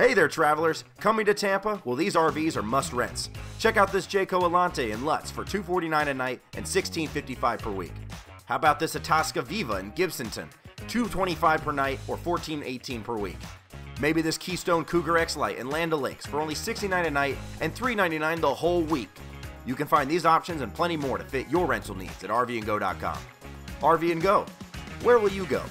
Hey there, travelers! Coming to Tampa? Well, these RVs are must rents. Check out this Jayco Alante in Lutz for $249 a night and $1655 per week. How about this Itasca Viva in Gibsonton? $225 per night or $1418 per week. Maybe this Keystone Cougar X Lite in Land Lakes for only $69 a night and $399 the whole week. You can find these options and plenty more to fit your rental needs at RVnGO.com. RV and Go. Where will you go?